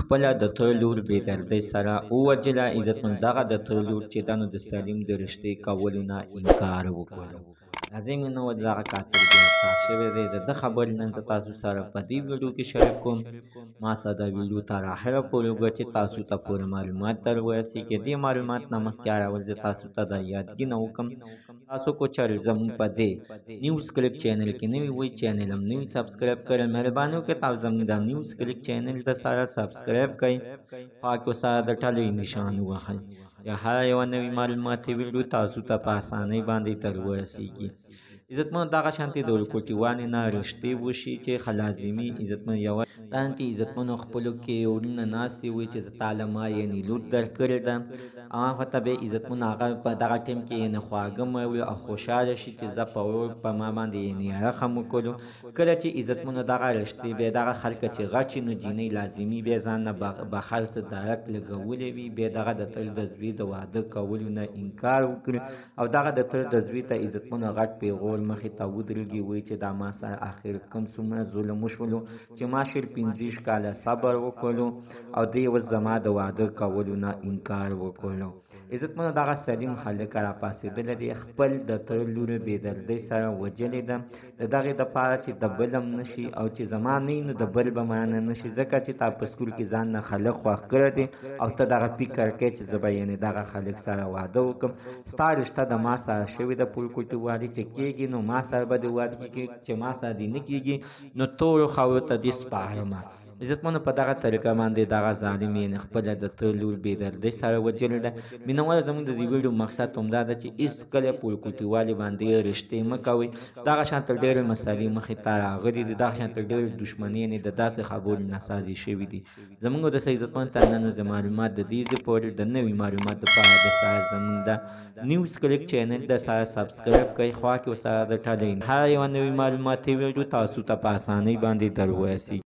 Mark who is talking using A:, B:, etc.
A: خپله د تر لور بې دردۍ سره ووجله عزتمن دغه د تر لور چې دا نو د سلیم د رشتې کولو نه انکار وکړ راځئ مو نو دغه قاتل ګرفتار شوی دی د ده خبرې نن ته تاسو سره په دې ویډیو کې شریک کوم ما سره د ویډیو تر اخره پورې وګوره چې تاسو ته پوره معلومات در ورسېږي دې معلومات نه مخکې اړول زه تاسو ته د یادګي نه وکړم تاسو کو چل زمون په دې نیوز کلیک چینل کې نوی وای چینل هم نوی سبسکرایب کړئ مهرباني وکړئ تاسو زمون دا نیوز کلیک چینل د سره سبسکرایب کړئ خوا کې سره د ټلې نشان وهئ یا هر یو نوی معلوماتي ویډیو تاسو ته په اسانۍ باندې تر ورسیږي عزتمن دغه شانتي د ورکوټي وانه نه رښتې وشي چې خلازمي عزتمن یو تان کې عزتمنو خپلو کې وړونه ناستي وي چې زتاله ما یعنی لور در کړې ده او هغه ته به عزتمن هغه په دغه ټیم کې یعنی خواږه مړي او خوشاله شي چې زه په ورور په ما باندې یعنی رحم وکړو کله چې عزتمنو دغه رشتې به دغه خلک چې غچې نو جینۍ لازمي به ځان نه بخر څه درک لګولې وي به دغه د تل د زوی د واده کولو نه انکار وکړي او دغه د تر د زوی ته عزتمنو غټ پیغور مخې ته ودرېږي وایي چې دا ما سره اخر کوم څومره ظلم وشولو چې ما شل پنځوس کاله صبر وکړو او دی اوس زما د واده کولو نه انکار وکړو عزتمنو دغه سلیم هلک راپاڅېدلی دی خپل د تر لور بېدردۍ سره وجلې ده د دغه د پاره چې د بلم نشي او چې زما نه نو د بل به مان نشي ځکه چې تا په سکول کې ځان نه خلق خوښ کړ دي او ته دغه فکر کې چې زبا یعنی دغه خلق سره واده وکم ستا رشتہ د ما سره شوی د پول کوټي وادي چې کېږي نو ما سره به دی واد کې چې ما سره دی نه کېږي نو تور خو ته دې سپارم عزتمن په دغه طریقه باندې دغه ظالم یې خپل د ته لور بې دردۍ سره وجل ده مینوال زموږ د دې ویډیو مقصد هم دا ده چې هیڅ کله په کوټیوالي باندې رښتې مه کوئ دغه شان تر ډېرې مسالې مخې ته راغلي دي دغه شان تر ډېرې دښمنۍ یعنې د داسې خبرو نه سازي شوي دي زموږ د عزتمن چینلونو زه معلومات د دې زه پورې د نوي معلومات لپاره د ساز زموږ د نیوز کلیک چینل د ساز سبسکرایب کوئ خوا کې ورسره د ټالین هر یوه نوي معلوماتي ویډیو تاسو ته په اسانۍ باندې در ورسیږي